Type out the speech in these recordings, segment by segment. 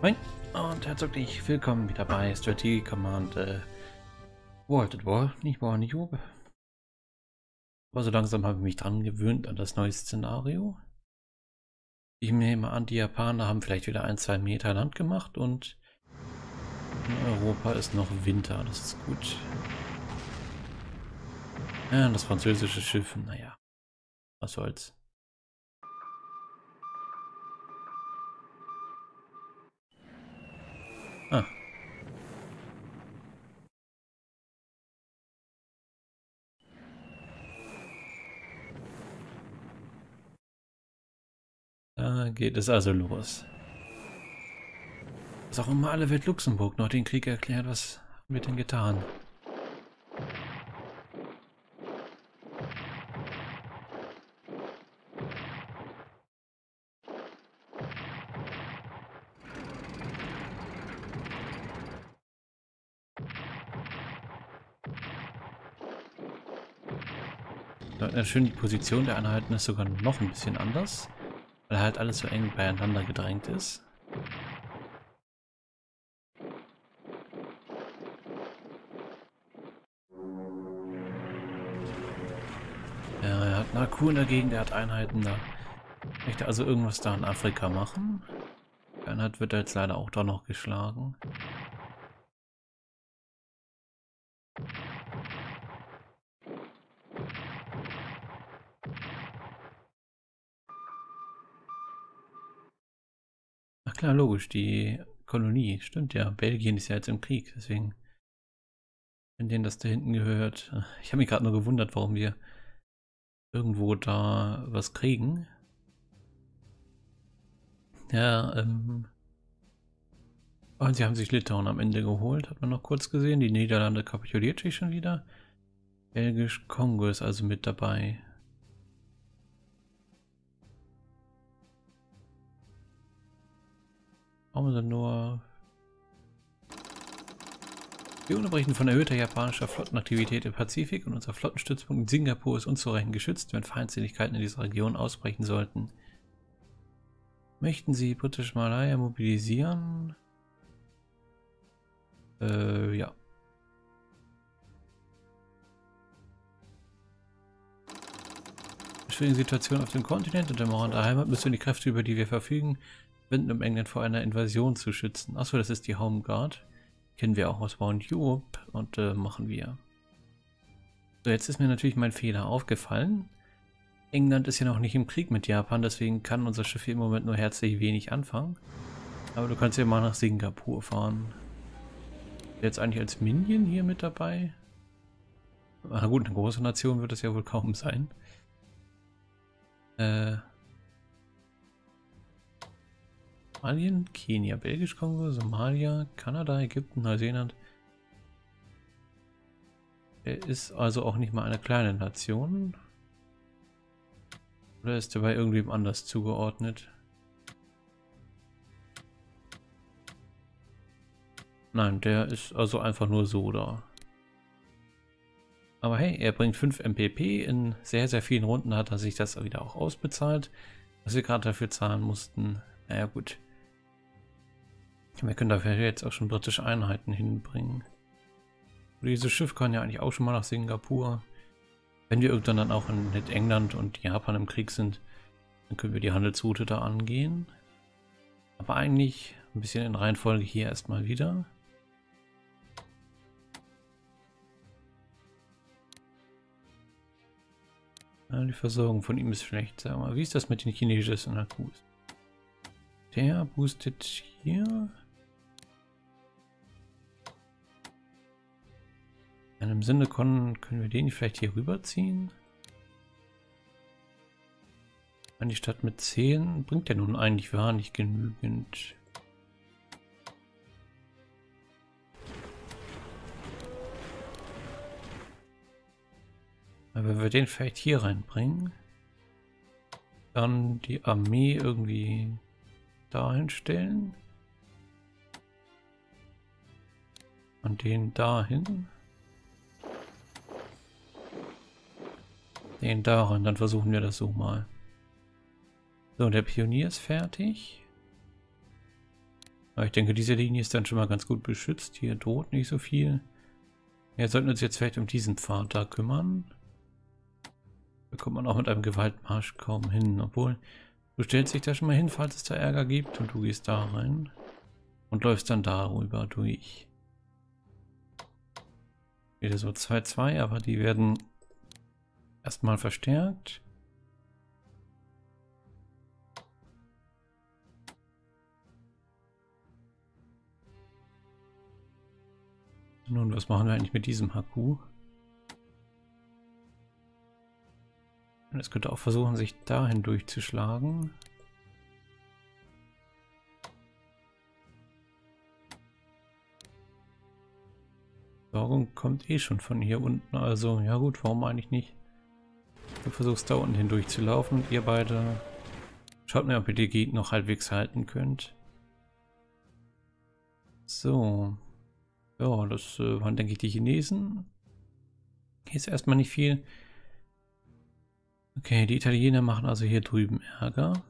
Moin und herzlich willkommen wieder bei Strategy Command äh, World at War, nicht War nicht Job. Aber so langsam habe ich mich dran gewöhnt an das neue Szenario. Ich nehme an, die Japaner haben vielleicht wieder ein, zwei Meter Land gemacht und in Europa ist noch Winter, das ist gut. Ja, das französische Schiff, naja, was soll's. Ah. Da geht es also los. Was auch immer alle Welt Luxemburg noch den Krieg erklärt, was haben wir denn getan? Schön, die Position der Einheiten ist sogar noch ein bisschen anders, weil halt alles so eng beieinander gedrängt ist. Ja, er hat Naku in der Gegend, er hat Einheiten da. Möchte also irgendwas da in Afrika machen. Die Einheit wird jetzt leider auch da noch geschlagen. Klar, logisch, die Kolonie, stimmt ja. Belgien ist ja jetzt im Krieg, deswegen, wenn denen das da hinten gehört. Ich habe mich gerade nur gewundert, warum wir irgendwo da was kriegen. Ja, ähm. Und sie haben sich Litauen am Ende geholt, hat man noch kurz gesehen. Die Niederlande kapituliert sich schon wieder. Belgisch-Kongo ist also mit dabei. Warum sind nur... Wir unterbrechen von erhöhter japanischer Flottenaktivität im Pazifik und unser Flottenstützpunkt in Singapur ist unzureichend geschützt, wenn Feindseligkeiten in dieser Region ausbrechen sollten. Möchten Sie Britisch Malaya mobilisieren? Äh, ja. Schwierige Situation auf dem Kontinent und im Rand der Heimat müssen die Kräfte, über die wir verfügen, wenden, um England vor einer Invasion zu schützen. Achso, das ist die Home Guard. Kennen wir auch aus Mount Europe und äh, machen wir. So, jetzt ist mir natürlich mein Fehler aufgefallen. England ist ja noch nicht im Krieg mit Japan, deswegen kann unser Schiff hier im Moment nur herzlich wenig anfangen. Aber du kannst ja mal nach Singapur fahren. Jetzt eigentlich als Minion hier mit dabei? Na gut, eine große Nation wird es ja wohl kaum sein. Äh, Alien, Kenia, Belgisch-Kongo, Somalia, Kanada, Ägypten, Neuseeland. Er ist also auch nicht mal eine kleine Nation. Oder ist er bei irgendwem anders zugeordnet? Nein, der ist also einfach nur so da. Aber hey, er bringt 5 MPP. In sehr, sehr vielen Runden hat er sich das wieder auch ausbezahlt, was wir gerade dafür zahlen mussten. Naja gut. Wir können dafür jetzt auch schon britische Einheiten hinbringen. Dieses Schiff kann ja eigentlich auch schon mal nach Singapur. Wenn wir irgendwann dann auch in, mit England und Japan im Krieg sind, dann können wir die Handelsroute da angehen. Aber eigentlich ein bisschen in Reihenfolge hier erstmal wieder. Ja, die Versorgung von ihm ist schlecht. Sag mal, wie ist das mit den chinesischen Akkus? Der boostet hier. In einem Sinne können, können wir den vielleicht hier rüberziehen. An die Stadt mit 10 bringt ja nun eigentlich gar nicht genügend. Aber wenn wir den vielleicht hier reinbringen, dann die Armee irgendwie dahin stellen und den dahin. Den daran, dann versuchen wir das so mal. So, der Pionier ist fertig. Aber ich denke, diese Linie ist dann schon mal ganz gut beschützt. Hier droht nicht so viel. Wir sollten uns jetzt vielleicht um diesen Pfad da kümmern. Da kommt man auch mit einem Gewaltmarsch kaum hin. Obwohl, du stellst dich da schon mal hin, falls es da Ärger gibt. Und du gehst da rein. Und läufst dann darüber durch. Wieder so 2-2, aber die werden erstmal verstärkt. Nun, was machen wir eigentlich mit diesem Haku? Es könnte auch versuchen, sich dahin durchzuschlagen. Sorgung kommt eh schon von hier unten, also ja gut, warum eigentlich nicht? Du versuchst da unten hindurch zu laufen und ihr beide schaut mir, ob ihr die Gegend noch halbwegs halten könnt. So. Ja, das äh, waren, denke ich, die Chinesen. Hier ist erstmal nicht viel. Okay, die Italiener machen also hier drüben Ärger.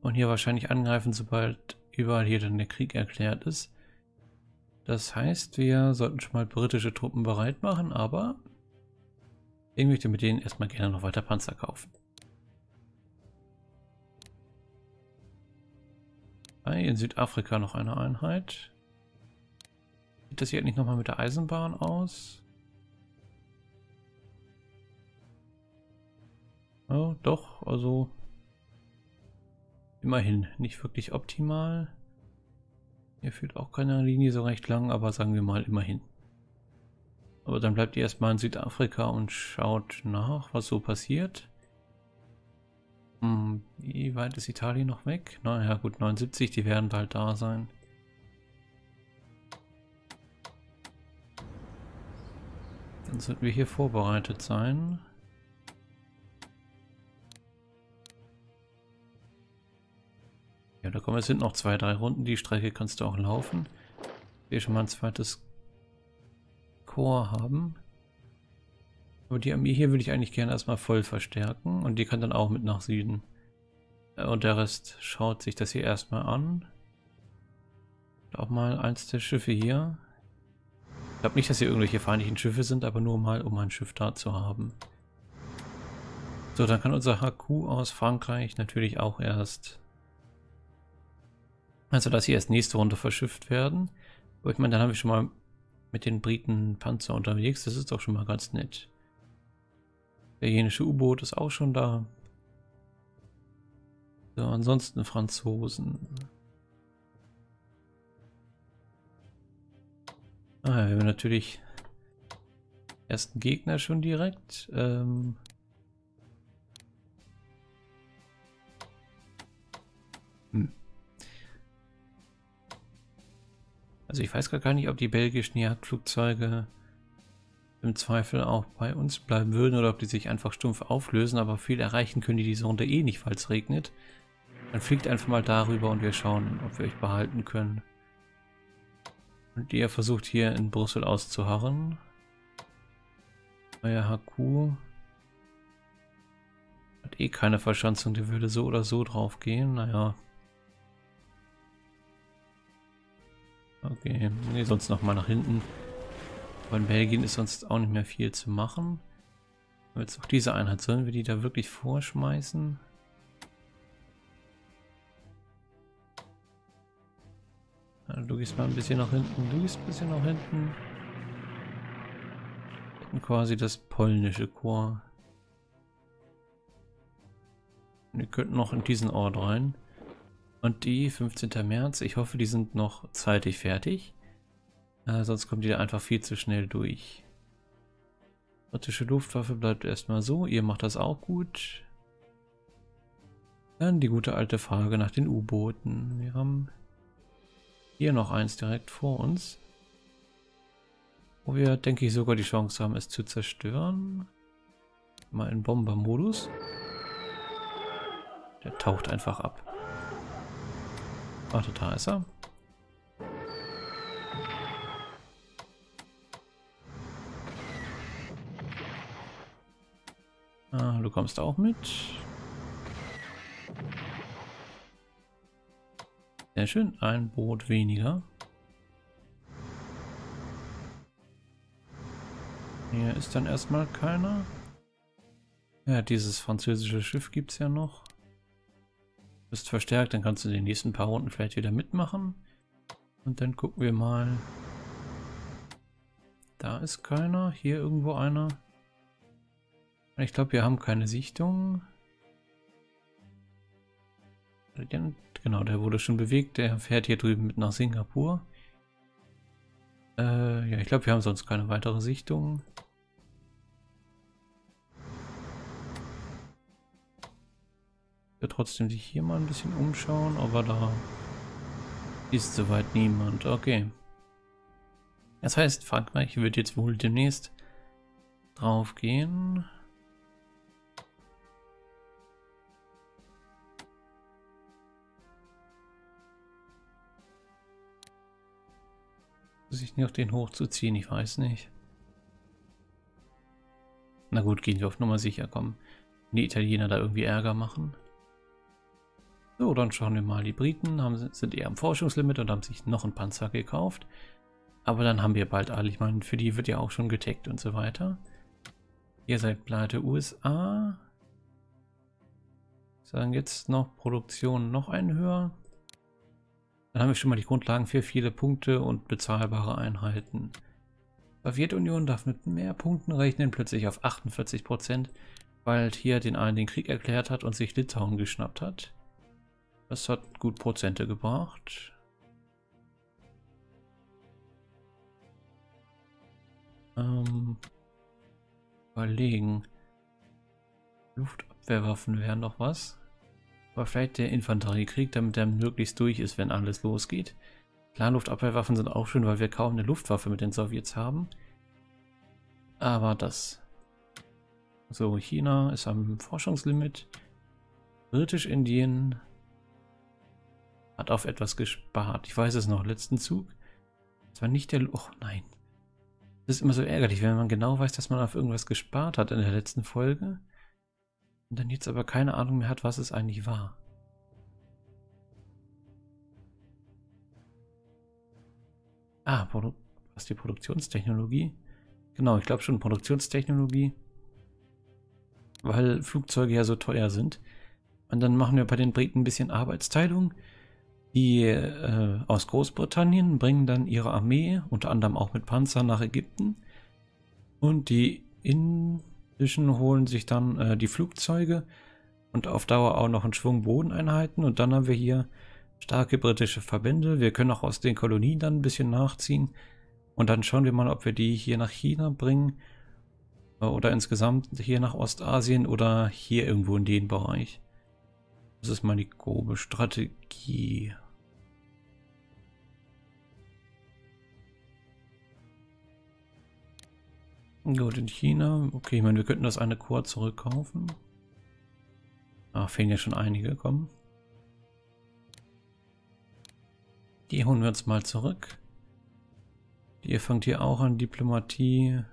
Und hier wahrscheinlich angreifen, sobald überall hier dann der Krieg erklärt ist. Das heißt, wir sollten schon mal britische Truppen bereit machen, aber ich möchte mit denen erstmal gerne noch weiter Panzer kaufen. In Südafrika noch eine Einheit. Sieht das hier eigentlich nochmal mit der Eisenbahn aus? Ja, doch, also immerhin nicht wirklich optimal. Hier führt auch keine Linie so recht lang, aber sagen wir mal immerhin. Aber dann bleibt ihr erstmal in Südafrika und schaut nach, was so passiert. Hm, wie weit ist Italien noch weg? Naja gut, 79, die werden bald da sein. Dann sollten wir hier vorbereitet sein. Ja, da kommen es sind noch zwei, drei Runden. Die Strecke kannst du auch laufen. Hier schon mal ein zweites Chor haben. Aber die Armee hier würde ich eigentlich gerne erstmal voll verstärken. Und die kann dann auch mit nach Süden. Äh, und der Rest schaut sich das hier erstmal an. Auch mal eins der Schiffe hier glaube nicht, dass hier irgendwelche feindlichen Schiffe sind, aber nur mal, um ein Schiff da zu haben. So, dann kann unser HQ aus Frankreich natürlich auch erst... Also, dass sie erst nächste Runde verschifft werden. Aber ich meine, dann haben wir schon mal mit den Briten Panzer unterwegs. Das ist doch schon mal ganz nett. Der jenische U-Boot ist auch schon da. So, ansonsten Franzosen. Ah, wir haben natürlich ersten Gegner schon direkt. Ähm Also ich weiß gar nicht, ob die belgischen Jagdflugzeuge im Zweifel auch bei uns bleiben würden oder ob die sich einfach stumpf auflösen, aber viel erreichen können die die Sonde eh nicht, falls regnet. Dann fliegt einfach mal darüber und wir schauen, ob wir euch behalten können. Und ihr versucht hier in Brüssel auszuharren. Euer HQ hat eh keine Verschanzung, der würde so oder so drauf gehen. Naja. Okay, nee, sonst noch mal nach hinten. Aber in Belgien ist sonst auch nicht mehr viel zu machen. Jetzt auch diese Einheit, sollen wir die da wirklich vorschmeißen? Du gehst mal ein bisschen nach hinten, du gehst ein bisschen nach hinten. Und quasi das polnische Chor. Wir könnten noch in diesen Ort rein. Und die 15. März, ich hoffe, die sind noch zeitig fertig. Äh, sonst kommt die da einfach viel zu schnell durch. Britische Luftwaffe bleibt erstmal so. Ihr macht das auch gut. Dann die gute alte Frage nach den U-Booten. Wir haben hier noch eins direkt vor uns. Wo wir, denke ich, sogar die Chance haben, es zu zerstören. Mal in Bomber-Modus. Der taucht einfach ab. Warte, da ist er. Ah, du kommst auch mit. Sehr schön, ein Boot weniger. Hier ist dann erstmal keiner. Ja, dieses französische Schiff gibt es ja noch. Bist verstärkt, dann kannst du die nächsten paar Runden vielleicht wieder mitmachen. Und dann gucken wir mal. Da ist keiner, hier irgendwo einer. Ich glaube, wir haben keine Sichtung. Genau, der wurde schon bewegt. Der fährt hier drüben mit nach Singapur. Äh, ja, ich glaube, wir haben sonst keine weitere Sichtung. Trotzdem sich hier mal ein bisschen umschauen, aber da ist soweit niemand. Okay. Das heißt, Frankreich wird jetzt wohl demnächst drauf gehen. sich auf den hochzuziehen, ich weiß nicht. Na gut, gehen wir auf Nummer sicher, kommen. Die Italiener da irgendwie Ärger machen. So, dann schauen wir mal. Die Briten haben, sind eher am Forschungslimit und haben sich noch einen Panzer gekauft. Aber dann haben wir bald alle. Ich meine, für die wird ja auch schon getaggt und so weiter. Ihr seid pleite USA. Sagen jetzt noch Produktion noch ein höher. Dann haben wir schon mal die Grundlagen für viele Punkte und bezahlbare Einheiten. Sowjetunion darf mit mehr Punkten rechnen, plötzlich auf 48%, weil hier den einen den Krieg erklärt hat und sich Litauen geschnappt hat. Das hat gut Prozente gebracht. Ähm, überlegen. Luftabwehrwaffen wären noch was. Aber vielleicht der Infanteriekrieg, damit der möglichst durch ist, wenn alles losgeht. Klar, Luftabwehrwaffen sind auch schön, weil wir kaum eine Luftwaffe mit den Sowjets haben. Aber das. So, China ist am Forschungslimit. Britisch-Indien hat auf etwas gespart. Ich weiß es noch, letzten Zug. Das war nicht der... Oh nein. Das ist immer so ärgerlich, wenn man genau weiß, dass man auf irgendwas gespart hat in der letzten Folge. Und dann jetzt aber keine Ahnung mehr hat, was es eigentlich war. Ah, Produ was die Produktionstechnologie? Genau, ich glaube schon Produktionstechnologie. Weil Flugzeuge ja so teuer sind. Und dann machen wir bei den Briten ein bisschen Arbeitsteilung. Die äh, aus Großbritannien bringen dann ihre Armee, unter anderem auch mit Panzern, nach Ägypten. Und die Indischen holen sich dann äh, die Flugzeuge und auf Dauer auch noch einen Schwung Bodeneinheiten. Und dann haben wir hier starke britische Verbände. Wir können auch aus den Kolonien dann ein bisschen nachziehen. Und dann schauen wir mal, ob wir die hier nach China bringen. Äh, oder insgesamt hier nach Ostasien oder hier irgendwo in den Bereich. Das ist mal die grobe Strategie. Gut, in China. Okay, ich meine, wir könnten das eine Core zurückkaufen. Ah, fehlen ja schon einige, kommen. Die holen wir uns mal zurück. Die fangt hier auch an Diplomatie.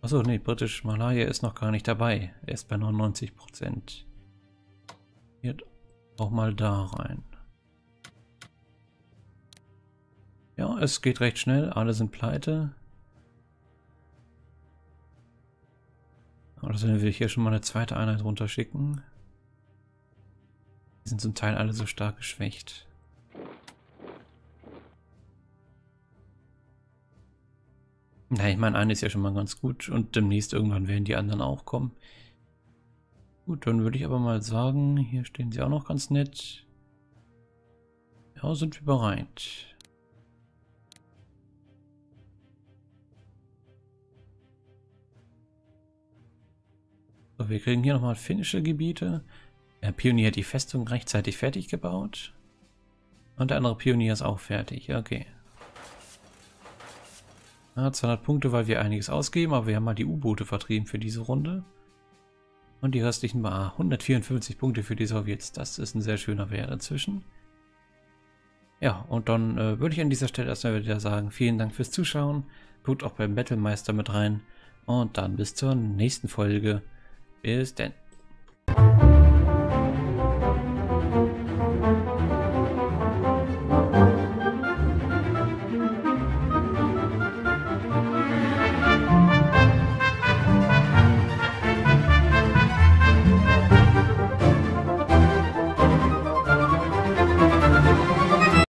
Achso, nee, British Malaya ist noch gar nicht dabei. Er ist bei 99 Prozent. Jetzt auch mal da rein. Ja, es geht recht schnell. Alle sind pleite. Also will ich hier schon mal eine zweite Einheit runterschicken. Die sind zum Teil alle so stark geschwächt. Na, ich meine, eine ist ja schon mal ganz gut und demnächst irgendwann werden die anderen auch kommen. Gut, dann würde ich aber mal sagen, hier stehen sie auch noch ganz nett. Ja, sind wir bereit. So, wir kriegen hier nochmal finnische Gebiete. Der Pionier hat die Festung rechtzeitig fertig gebaut. Und der andere Pionier ist auch fertig. Okay. Ja, 200 Punkte, weil wir einiges ausgeben, aber wir haben mal die U-Boote vertrieben für diese Runde. Und die restlichen war 154 Punkte für die Sowjets. Das ist ein sehr schöner Wert inzwischen. Ja, und dann äh, würde ich an dieser Stelle erstmal wieder sagen, vielen Dank fürs Zuschauen. Guckt auch beim Battlemeister mit rein. Und dann bis zur nächsten Folge. Bis denn.